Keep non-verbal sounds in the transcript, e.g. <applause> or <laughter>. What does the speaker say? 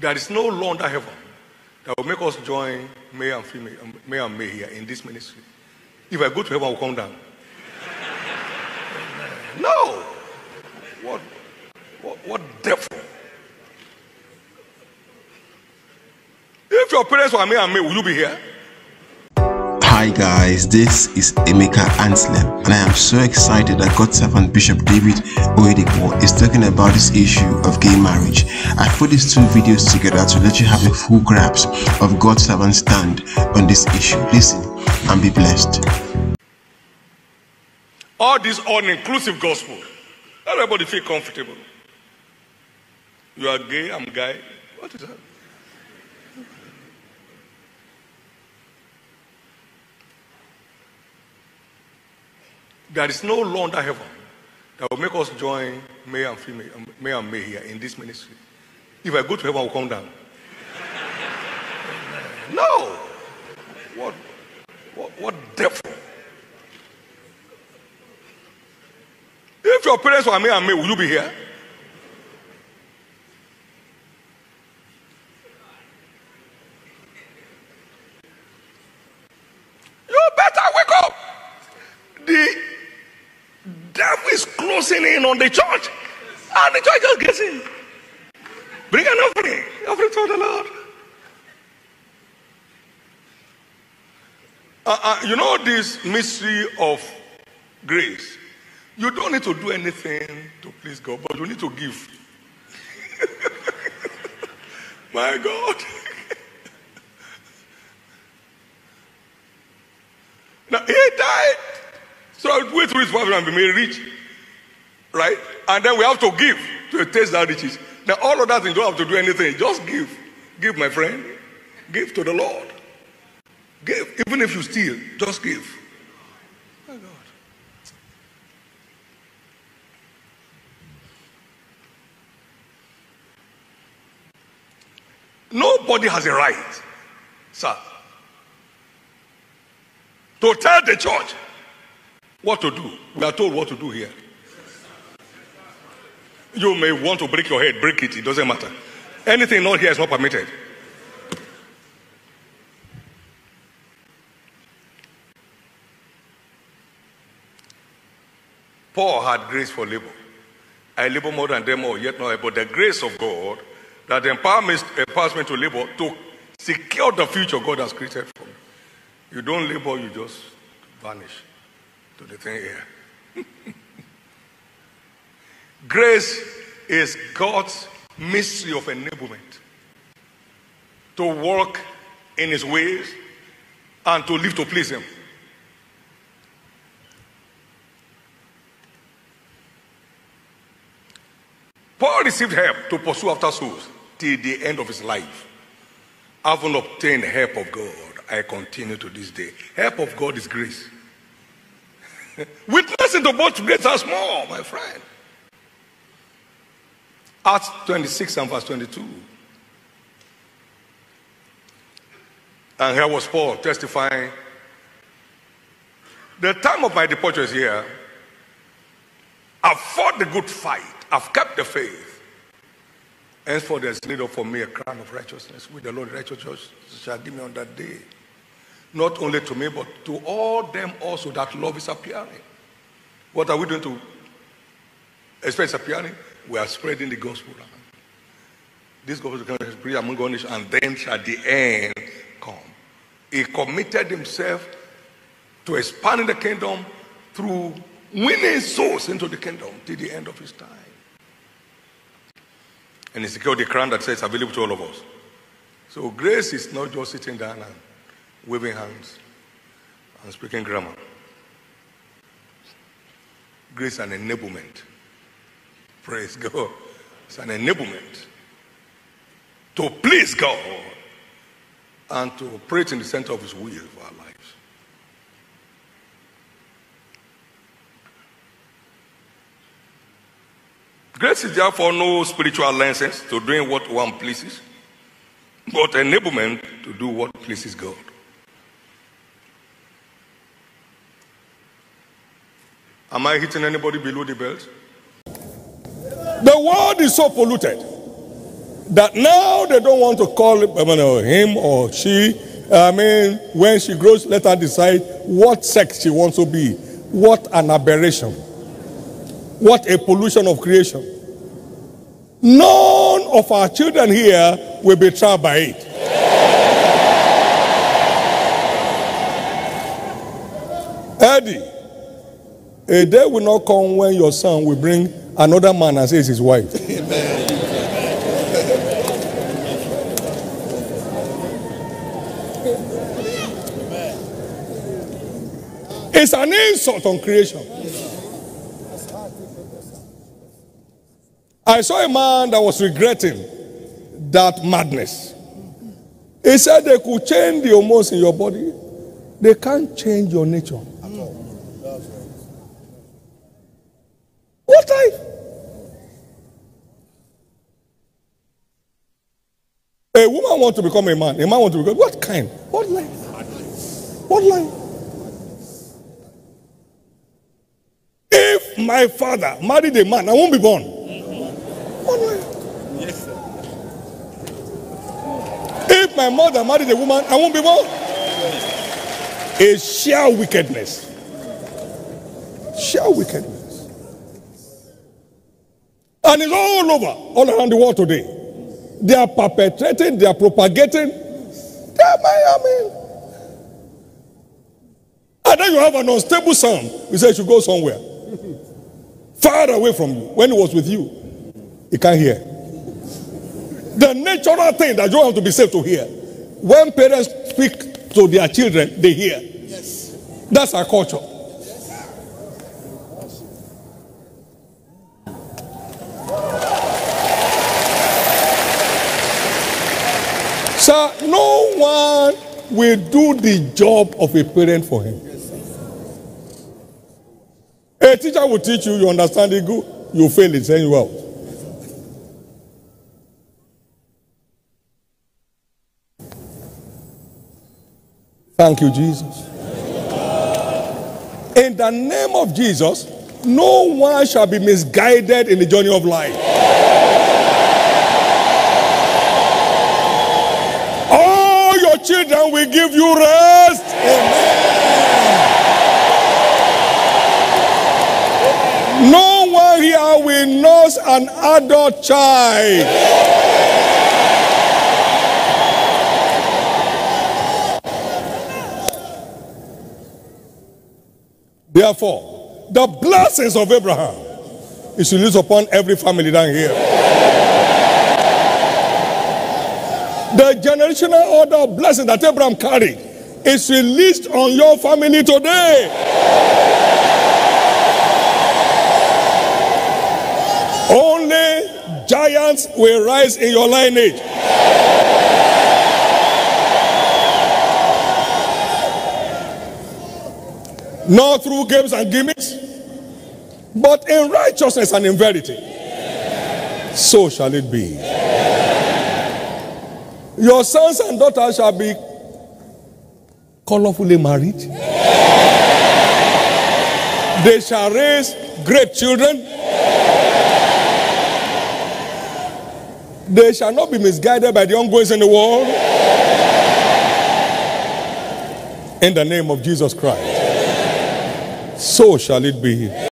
There is no law under heaven that will make us join male and female, um, male and male here in this ministry. If I go to heaven, I will come down. no. What, what, what devil? If your parents were male and male, will you be here? Hi guys, this is Emeka Anslem and I am so excited that God's servant Bishop David Oyedepo is talking about this issue of gay marriage. I put these two videos together to let you have a full grasp of God's servant's stand on this issue. Listen and be blessed. All this all-inclusive gospel. Everybody feel comfortable. You are gay, I'm gay. What is that? There is no law under heaven that will make us join male and female, um, male and male here in this ministry. If I go to heaven, I will come down. <laughs> no. What, what, what devil? If your parents were male and male, will you be here? You better wake up. The devil is closing in on the church, and the church just gets in. Bring an offering, offering to the Lord. Uh, uh, you know this mystery of grace. You don't need to do anything to please God, but you need to give. <laughs> My God. <laughs> now he died. So I wait to his family and be made rich. Right? And then we have to give to taste that riches. Now all of that you don't have to do anything. Just give. Give, my friend. Give to the Lord. Give. Even if you steal, just give. My God. Nobody has a right, sir, to tell the church what to do. We are told what to do here. You may want to break your head, break it, it doesn't matter. Anything not here is not permitted. Paul had grace for labor. I labor more than them all, yet not I. But the grace of God that empowers empowers me to labor to secure the future God has created for me. You don't labor, you just vanish to the thing here. <laughs> Grace is God's mystery of enablement to walk in His ways and to live to please Him. Paul received help to pursue after souls till the end of his life. Having obtained help of God, I continue to this day. Help of God is grace. <laughs> Witnessing to both great and small, my friend. Acts 26 and verse 22. And here was Paul testifying. The time of my departure is here. I've fought the good fight. I've kept the faith. Henceforth, there's laid up for me a crown of righteousness, which the Lord righteous shall give me on that day. Not only to me, but to all them also that love is appearing. What are we doing to expect appearing? We are spreading the gospel around. This gospel is spread among all nations, and then shall the end come. He committed himself to expanding the kingdom through winning souls into the kingdom till the end of his time. And he secured the crown that says available to all of us. So grace is not just sitting down and waving hands and speaking grammar. Grace and enablement. Praise God. It's an enablement to please God and to operate in the center of His will for our lives. Grace is therefore no spiritual license to doing what one pleases, but enablement to do what pleases God. Am I hitting anybody below the belt? The world is so polluted. that now they don't want to call mean, uh, him or she. I mean, when she grows, let her decide what sex she wants to be. What an aberration. What a pollution of creation. None of our children here will be trapped by it. Eddie, a day will not come when your son will bring another man and say it's his wife. It's an insult on creation. I saw a man that was regretting that madness. He said they could change the hormones in your body, they can't change your nature. Wants to become a man. A man wants to become what kind? What life? What life? If my father married a man, I won't be born. What life? If my mother married a woman, I won't be born. A sheer wickedness. Sheer wickedness. And it's all over, all around the world today. They are perpetrating, they are propagating. They are, I mean. And then you have an unstable son. You say you should go somewhere. Far away from you. When he was with you, he can't hear. The natural thing that you have to be safe to hear. When parents speak to their children, they hear. Yes. That's our culture. Sir, no one will do the job of a parent for him. A teacher will teach you, you understand it good, you fail it, send you out. Thank you, Jesus. In the name of Jesus, no one shall be misguided in the journey of life. All your children will give you rest. Amen. No one here will nurse an adult child. Therefore, the blessings of Abraham is released upon every family down here. The generational order of blessing that Abraham carried is released on your family today. Only giants will rise in your lineage. Not through games and gimmicks, but in righteousness and in verity. So shall it be. Your sons and daughters shall be colorfully married. They shall raise great children. They shall not be misguided by the ongoings in the world. In the name of Jesus Christ. So shall it be.